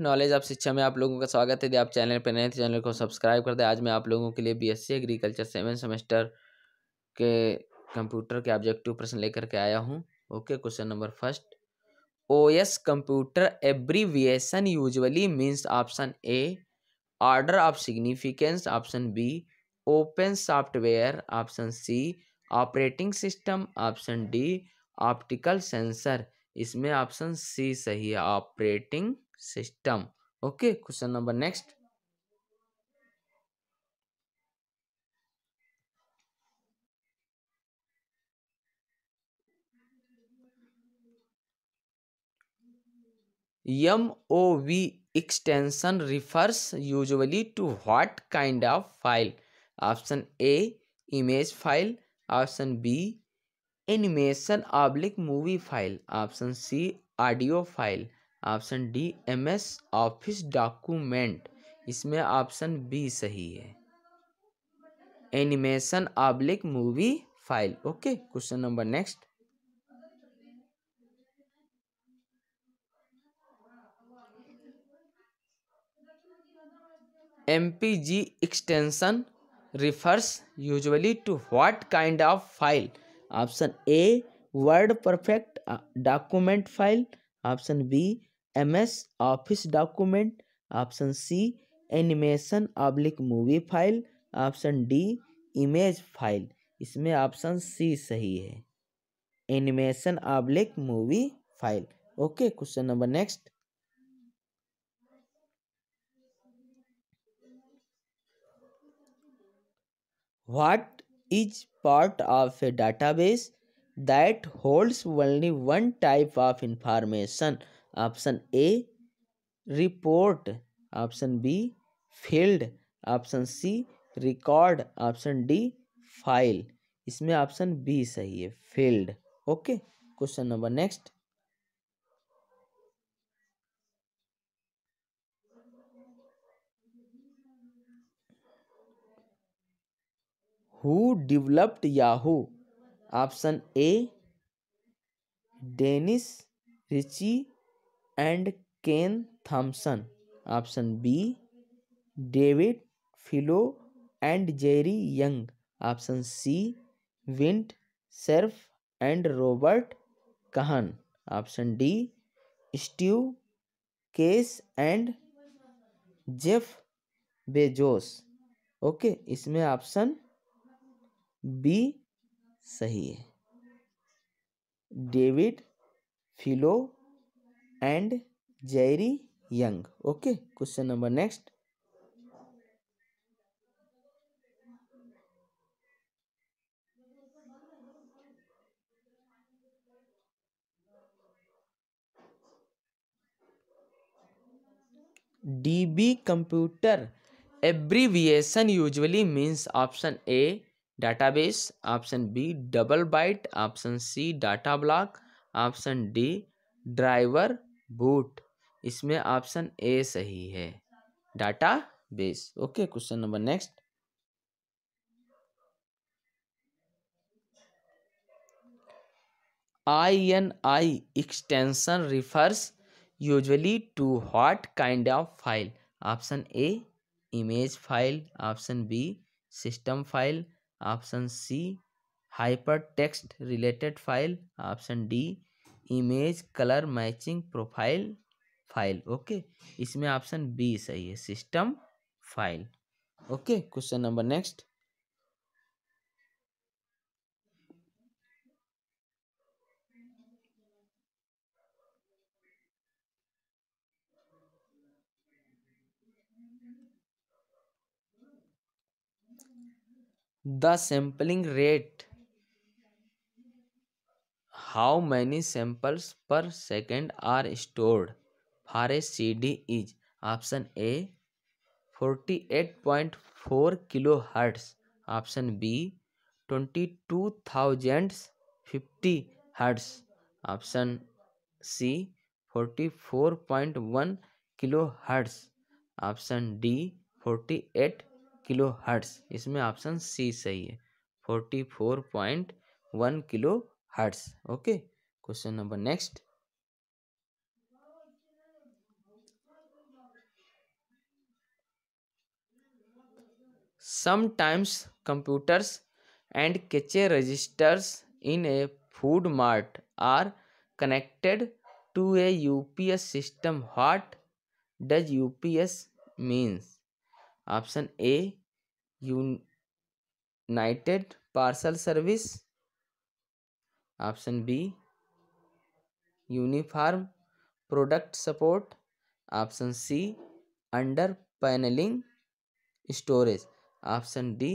Knowledge आप शिक्षा में आप लोगों का स्वागत है यदि आप चैनल पर नए थे तो चैनल को सब्सक्राइब कर दें आज मैं आप लोगों के लिए बीएससी एग्रीकल्चर सेवन सेमेस्टर के कंप्यूटर के ऑब्जेक्टिव प्रश्न लेकर के आया हूं okay question number first OS computer abbreviation usually means option A order of significance option B open software option C operating system option D optical sensor इसमें option C सही है operating system. Okay, question number next. MOV extension refers usually to what kind of file? Option A, image file. Option B, animation / movie file. Option C, audio file. Option D M S office document इसमें option B सही है animation oblique movie file okay question number next MPG extension refers usually to what kind of file option A word perfect document file option B M S office document option C animation oblique movie file option D image file इसमें option C सही है animation oblique movie file okay question number next what is part of a database that holds only one type of information option A report option B field option C record option D file इसमें option B सही है field okay question number next who developed Yahoo option A Dennis Ritchie and Ken Thompson option B David Filo and Jerry Yang option C Vint Cerf and Robert Kahn option D Steve Case and Jeff Bezos okay इसमें option B सही है David Filo and Jerry Young. Okay, question number next. DB computer abbreviation usually means option A database, option B double byte, option C data block, option D driver boot इसमें option A सही है data base okay question number next I N I extension refers usually to what kind of file option A image file option B system file option C hyper text related file option D image colour matching profile file okay इसमें option B सही है system file okay question number next the sampling rate how many samples per second are stored for a C D is option A forty eight point four kilohertz option B twenty two thousand fifty hertz option C forty four point one kilohertz option D forty eight kilohertz इसमें option C सही है forty four point one kilo hearts. Okay, question number next. Sometimes computers and cashier registers in a food mart are connected to a UPS system. What does UPS means? Option A, United Parcel Service. Option B uniform product support option C under panelling storage option D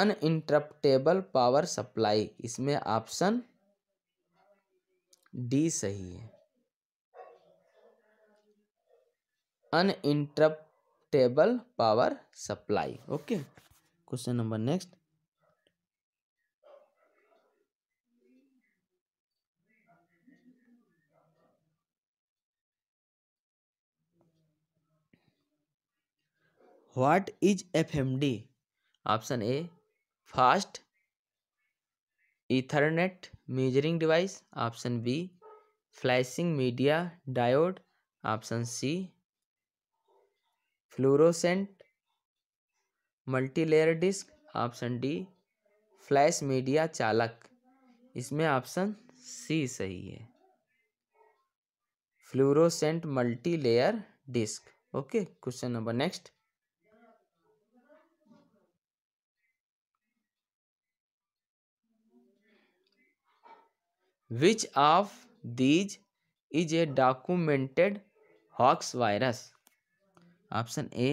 uninterruptible power supply इसमें option D सही है uninterruptible power supply okay question number next what is FMD option A fast ethernet measuring device option B flashing media diode option C fluorescent multilayer disk option D flash media चालक इसमें option C सही है fluorescent multilayer disk okay question number next which of these is a documented hoax virus option A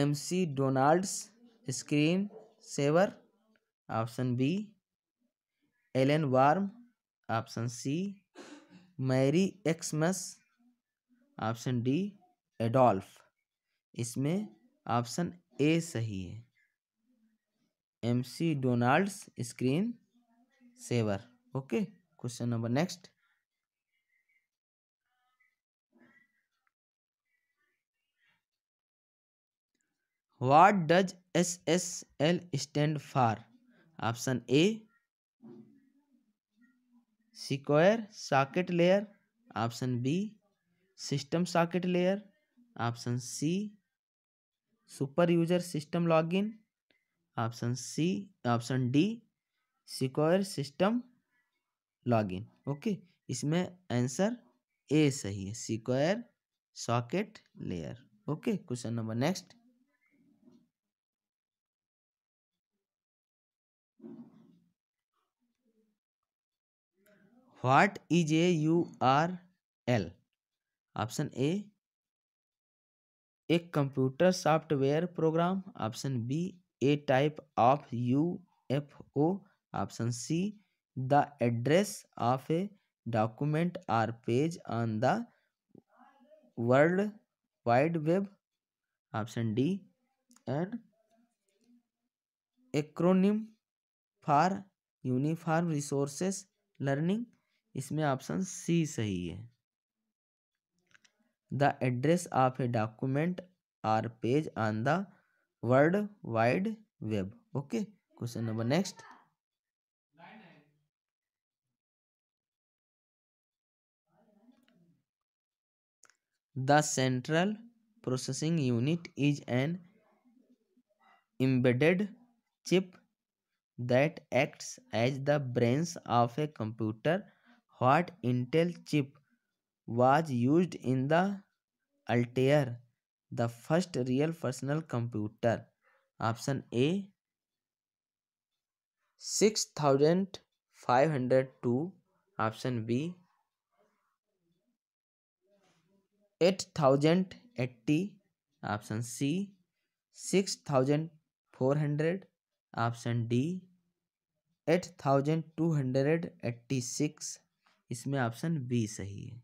M C Donald's screen saver option B Alan worm option C Mary Xmas option D Adolf इसमें option A सही है M C Donald's screen saver okay question number next what does S S L stand for option A secure socket layer option B system socket layer option C super user system login option C option D secure system login okay इसमें answer A सही है secure socket layer okay question number next what is a U R L option A एक computer software program option B a type of U F O option C the address of a document or page on the world wide web option D and acronym for uniform resources learning इसमें option C सही है the address of a document or page on the world wide web okay question number next The central processing unit is an embedded chip that acts as the brains of a computer. What Intel chip was used in the Altair, the first real personal computer? Option A 6502, option B eight thousand eighty option C six thousand four hundred option D eight thousand two hundred eighty six इसमें option B सही है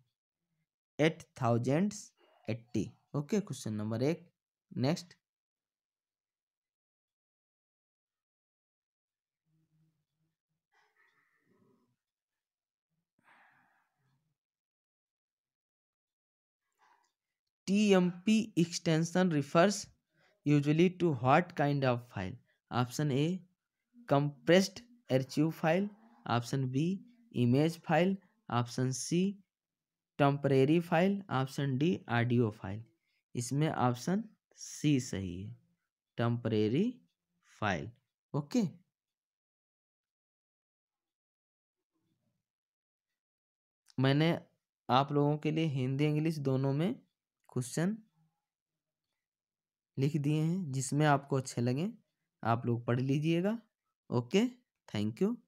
eight thousand eighty okay question number एक next tmp extension refers usually to what kind of file option a compressed archive file option b image file option C temporary file option D audio file इसमें option C सही है temporary file okay मैंने आप लोगों के लिए Hindi English दोनों में क्वेश्चन लिख दिए हैं जिसमें आपको अच्छे लगे आप लोग पढ़ लीजिएगा ओके थैंक यू